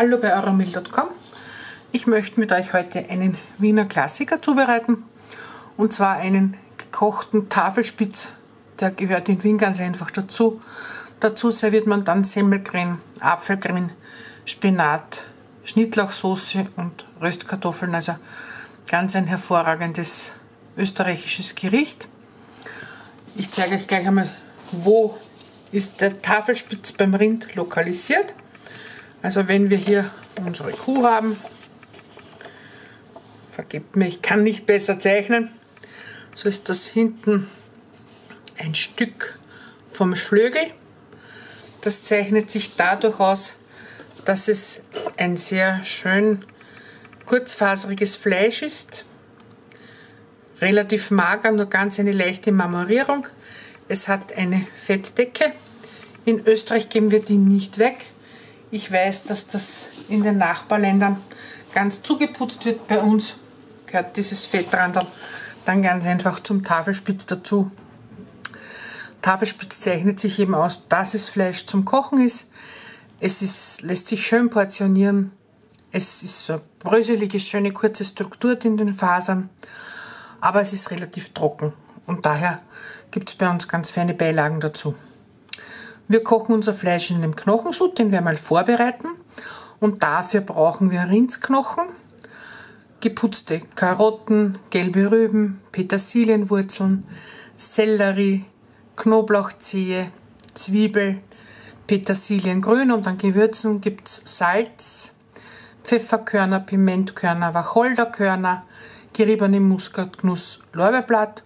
Hallo bei euromil.com. Ich möchte mit euch heute einen Wiener Klassiker zubereiten und zwar einen gekochten Tafelspitz. Der gehört in Wien ganz einfach dazu. Dazu serviert man dann Semmelgrin, Apfelgrin, Spinat, Schnittlauchsoße und Röstkartoffeln. Also ganz ein hervorragendes österreichisches Gericht. Ich zeige euch gleich einmal, wo ist der Tafelspitz beim Rind lokalisiert. Also wenn wir hier unsere Kuh haben, vergebt mir, ich kann nicht besser zeichnen, so ist das hinten ein Stück vom Schlögel. Das zeichnet sich dadurch aus, dass es ein sehr schön kurzfaseriges Fleisch ist. Relativ mager, nur ganz eine leichte Marmorierung. Es hat eine Fettdecke. In Österreich geben wir die nicht weg. Ich weiß, dass das in den Nachbarländern ganz zugeputzt wird. Bei uns gehört dieses Fettrandel dann ganz einfach zum Tafelspitz dazu. Tafelspitz zeichnet sich eben aus, dass es Fleisch zum Kochen ist. Es ist, lässt sich schön portionieren. Es ist so eine bröselige, schöne, kurze Struktur in den Fasern. Aber es ist relativ trocken. Und daher gibt es bei uns ganz feine Beilagen dazu. Wir kochen unser Fleisch in einem Knochensud, den wir mal vorbereiten. Und dafür brauchen wir Rindsknochen, geputzte Karotten, gelbe Rüben, Petersilienwurzeln, Sellerie, Knoblauchzehe, Zwiebel, Petersiliengrün und an Gewürzen gibt es Salz, Pfefferkörner, Pimentkörner, Wacholderkörner, geriebene Muskatnuss, Lorbeerblatt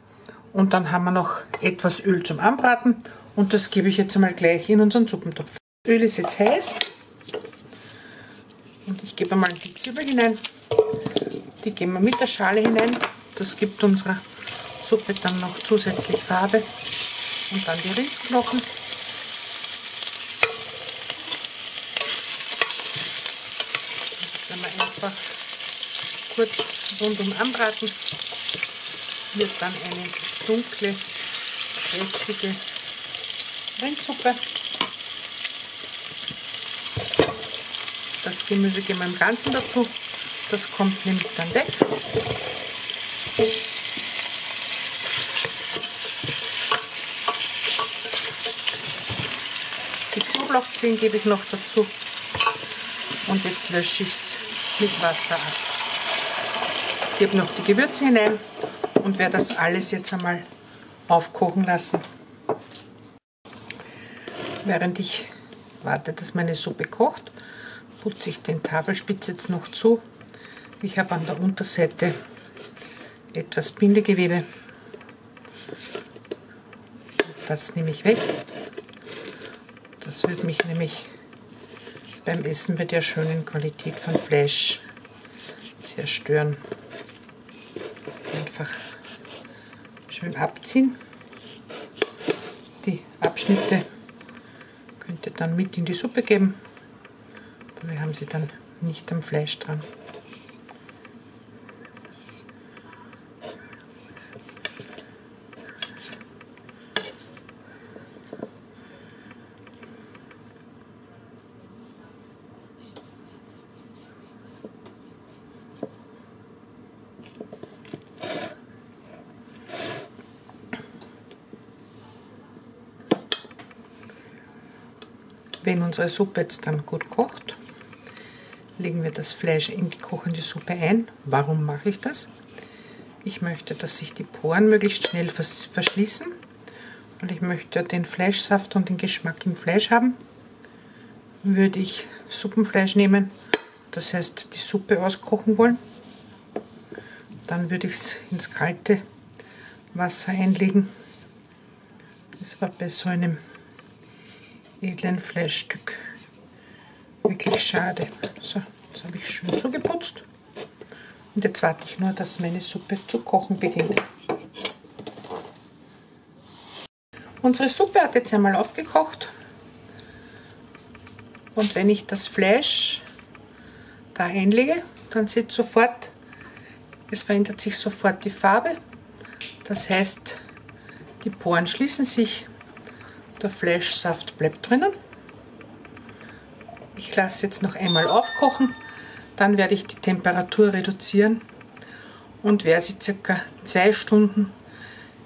und dann haben wir noch etwas Öl zum Anbraten und das gebe ich jetzt einmal gleich in unseren Suppentopf. Das Öl ist jetzt heiß und ich gebe mal die Zwiebel hinein. Die geben wir mit der Schale hinein. Das gibt unserer Suppe dann noch zusätzlich Farbe und dann die Rindsknochen. Wenn wir einfach kurz rundum anbraten, wird dann eine dunkle, kräftige Rindsuppe. Das Gemüse geben wir im Ganzen dazu. Das kommt nämlich dann weg. Knoblauchzehen gebe ich noch dazu. Und jetzt lösche ich es mit Wasser ab. Ich gebe noch die Gewürze hinein und werde das alles jetzt einmal aufkochen lassen. Während ich warte, dass meine Suppe kocht, putze ich den Tafelspitz jetzt noch zu. Ich habe an der Unterseite etwas Bindegewebe. Das nehme ich weg. Das würde mich nämlich beim Essen bei der schönen Qualität von Fleisch sehr stören. Einfach schön abziehen. Die Abschnitte könnt ihr dann mit in die Suppe geben. Wir haben sie dann nicht am Fleisch dran. Wenn unsere Suppe jetzt dann gut kocht, legen wir das Fleisch in die kochende Suppe ein. Warum mache ich das? Ich möchte, dass sich die Poren möglichst schnell verschließen und ich möchte den Fleischsaft und den Geschmack im Fleisch haben. Würde ich Suppenfleisch nehmen, das heißt die Suppe auskochen wollen, dann würde ich es ins kalte Wasser einlegen. Das war bei so einem edlen Fleischstück. Wirklich schade. So, jetzt habe ich schön zugeputzt. Und jetzt warte ich nur, dass meine Suppe zu kochen beginnt. Unsere Suppe hat jetzt einmal aufgekocht. Und wenn ich das Fleisch da einlege, dann sieht sofort, es verändert sich sofort die Farbe. Das heißt, die Poren schließen sich der Fleischsaft bleibt drinnen. Ich lasse jetzt noch einmal aufkochen, dann werde ich die Temperatur reduzieren und werde sie circa zwei Stunden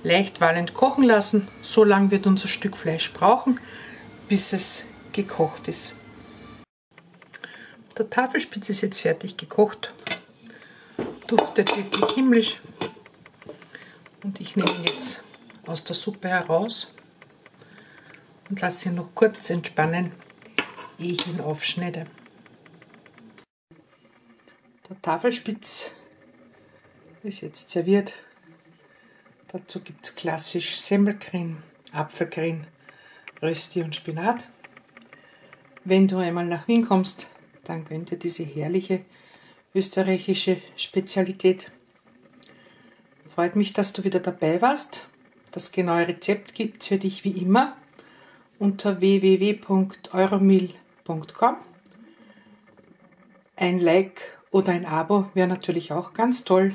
leicht wallend kochen lassen. So lange wird unser Stück Fleisch brauchen, bis es gekocht ist. Der Tafelspitz ist jetzt fertig gekocht. Duftet wirklich himmlisch. Und ich nehme ihn jetzt aus der Suppe heraus und lasse ihn noch kurz entspannen, ehe ich ihn aufschneide. Der Tafelspitz ist jetzt serviert. Dazu gibt es klassisch Semmelgrün, Apfelgrün, Rösti und Spinat. Wenn du einmal nach Wien kommst, dann gönn dir diese herrliche österreichische Spezialität. Freut mich, dass du wieder dabei warst. Das genaue Rezept gibt es für dich wie immer unter www.euromil.com. Ein Like oder ein Abo wäre natürlich auch ganz toll.